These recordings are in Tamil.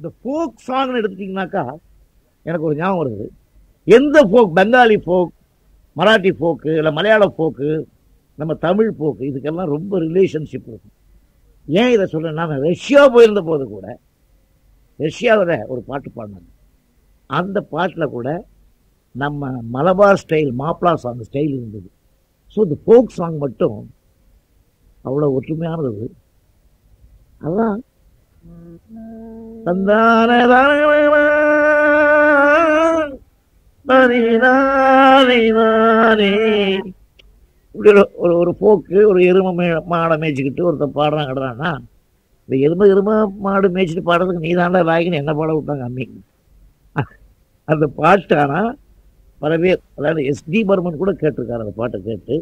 இந்த ஃபோக் சாங்னு எடுத்துட்டிங்கனாக்கா எனக்கு ஒரு ஞாபகம் வருது. எந்த folk Bengali folk Marathi folk இல்லை மலையாள ஃபோக்கு நம்ம தமிழ் ஃபோக்கு இதுக்கெல்லாம் ரொம்ப ரிலேஷன்ஷிப் இருக்கும். ஏன் இதை சொல்கிறேன்னா நான் ரஷ்யா போயிருந்த போது கூட ரஷ்யாவில் ஒரு பாட்டு பாடினாங்க. அந்த பாட்டில் கூட நம்ம Malabar style Mappila song style இருந்தது. ஸோ இந்த ஃபோக் சாங் மட்டும் அவ்வளோ ஒற்றுமையானது. அதான் தந்தானே இப்படி ஒரு ஒரு ஒரு போக்கு ஒரு எருமை மே- மாடை மேய்ச்சிக்கிட்டு ஒருத்தன் பாடுறான் கிடறான்னா இந்த எருமை எருமை மாடு மேய்ச்சிட்டு பாடுறதுக்கு நீ தாண்டா லாய்க்குன்னு என்ன பாட விட்டாங்க அம்மி? அந்த பாட்டு ஆனால் பலவே அதாவது எஸ்டி பர்மன் கூட கேட்டிருக்காரு அந்த பாட்டை கேட்டு.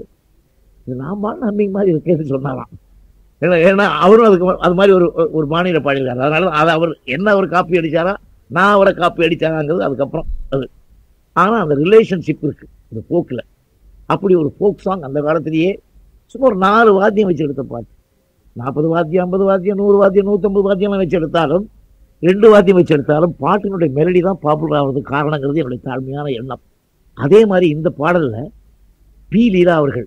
இது நான் பாடின அம்மி மாதிரி இருக்கேன்னு சொன்னாராம். ஏன்னா ஏன்னா அவரும் அதுக்கு அது மாதிரி ஒரு ஒரு மாநில பாடியிருக்காரு அதனால அதை அவர் என்ன அவர் காப்பி அடித்தாரா நான் அவரை காப்பி அடித்தாராங்கிறது அதுக்கப்புறம் அது. ஆனால் அந்த ரிலேஷன்ஷிப் இருக்கு இந்த போக்கில் அப்படி ஒரு ஃபோக் சாங் அந்த காலத்திலேயே சும்மா ஒரு நாலு வாத்தியம் வச்சு எடுத்த பாட்டு. நாற்பது வாத்தியம் ஐம்பது வாத்தியம் நூறு வாத்தியம் நூற்றம்பது வாத்தியம்லாம் வச்சு எடுத்தாலும் ரெண்டு வாத்தியம் வச்சு எடுத்தாலும் பாட்டினுடைய மெலடி தான் பாப்புலர் ஆகிறதுக்கு காரணங்கிறது என்னுடைய தாழ்மையான எண்ணம். அதே மாதிரி இந்த பாடலில் பி லீலா அவர்கள்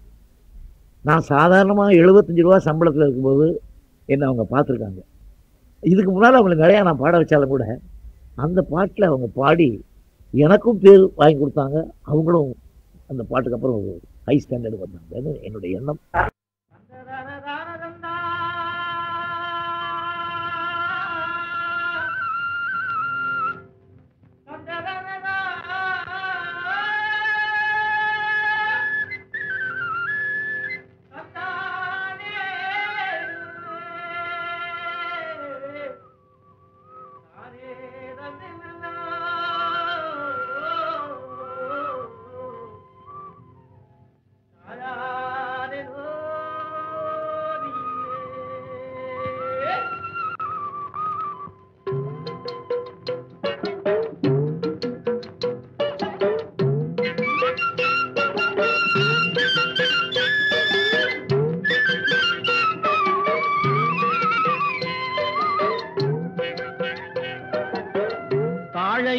நான் சாதாரணமாக எழுபத்தஞ்சு ரூபா சம்பளத்தில் இருக்கும்போது என்னை அவங்க பார்த்துருக்காங்க. இதுக்கு முன்னால் அவங்களுக்கு நிறையா நான் பாட வச்சாலும் கூட அந்த பாட்டில் அவங்க பாடி எனக்கும் பேர் வாங்கி கொடுத்தாங்க. அவங்களும் அந்த பாட்டுக்கு அப்புறம் ஒரு ஹை ஸ்டாண்டர்டு வந்தாங்க. என்னுடைய எண்ணம்.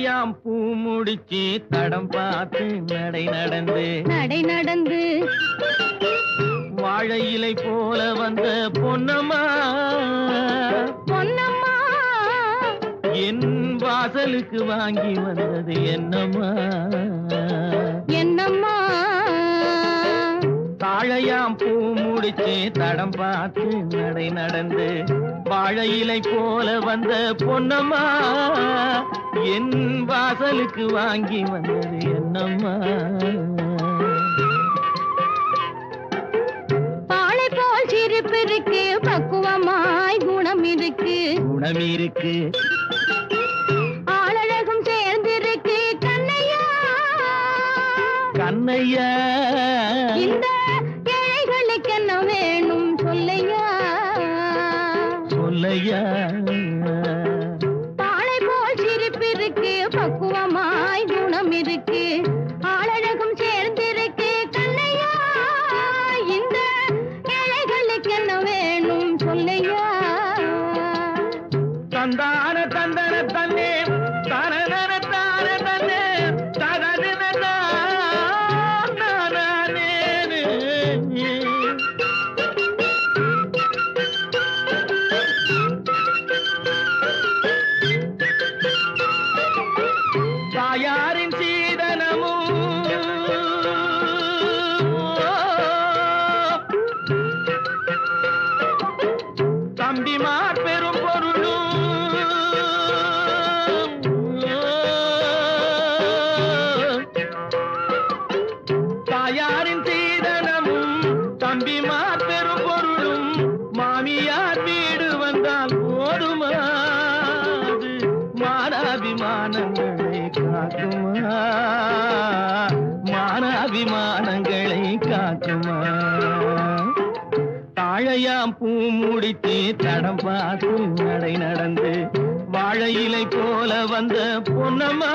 தாழையாம் பூ முடிச்சு தடம் பார்த்து நடை நடந்து. நடை நடந்து. வாழை இலை போல வந்த பொன்னம்மா. பொன்னம்மா. என் வாசலுக்கு வாங்கி வந்தது என்னம்மா. என்னம்மா. தாழையாம் பூ முடிச்சு தடம் பார்த்து நடை நடந்து வாழை இலை போல வந்த பொன்னம்மா என் வாசலுக்கு வாங்கி வந்தது என்னம்மா. பாலை போல் சிரிப்பு இருக்கு பக்குவமாய் குணம் இருக்கு. குணம் இருக்கு. ஆளழகும் சேர்ந்திருக்கு கண்ணையா. கண்ணையா. இருக்கே ஆள ராஜமா. தாழையாம் பூ முடித்து தடம் பார்த்து நடை நடந்து வாழையிலை போல வந்த பொன்னம்மா.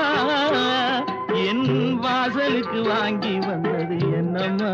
என் வாசலுக்கு வாங்கி வந்தது என்னம்மா.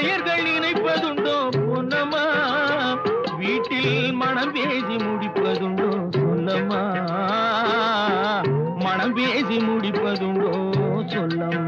இளையர்கள் இணைப்பதுண்டோ பொன்னம்மா. வீட்டில் மனம் பேசி முடிப்பதுண்டோ? சொல்லம்மா மனம் பேசி முடிப்பதுண்டோ? சொல்லம்மா.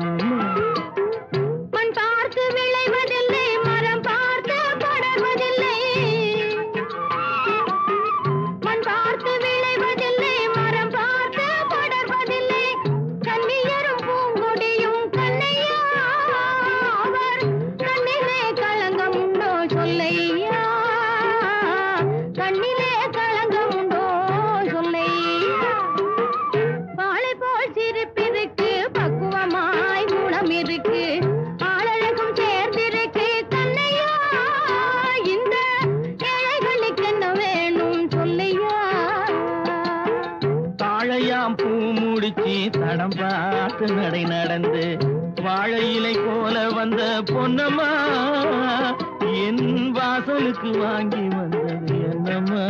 பார்த்து நடை நடந்து வாழையிலை போல வந்த பொன்னம்மா என் வாசலுக்கு வாங்கி வந்தது என்னம்மா?